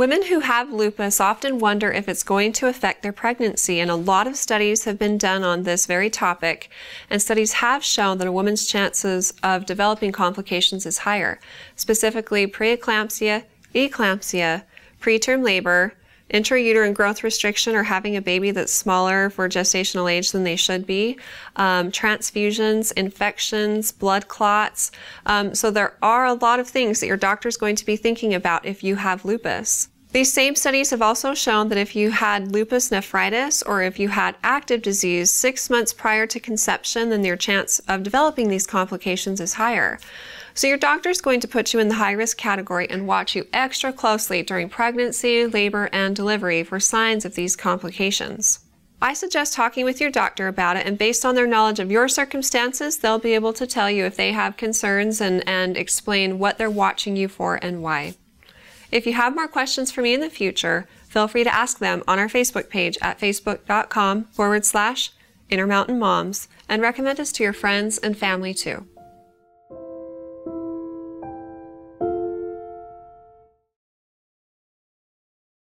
Women who have lupus often wonder if it's going to affect their pregnancy, and a lot of studies have been done on this very topic, and studies have shown that a woman's chances of developing complications is higher, specifically preeclampsia, eclampsia, preterm labor, intrauterine growth restriction or having a baby that's smaller for gestational age than they should be, um, transfusions, infections, blood clots. Um, so there are a lot of things that your doctor is going to be thinking about if you have lupus. These same studies have also shown that if you had lupus nephritis or if you had active disease six months prior to conception, then your chance of developing these complications is higher. So your doctor is going to put you in the high risk category and watch you extra closely during pregnancy, labor, and delivery for signs of these complications. I suggest talking with your doctor about it, and based on their knowledge of your circumstances, they'll be able to tell you if they have concerns and, and explain what they're watching you for and why. If you have more questions for me in the future, feel free to ask them on our Facebook page at facebook.com forward slash Intermountain Moms and recommend us to your friends and family too.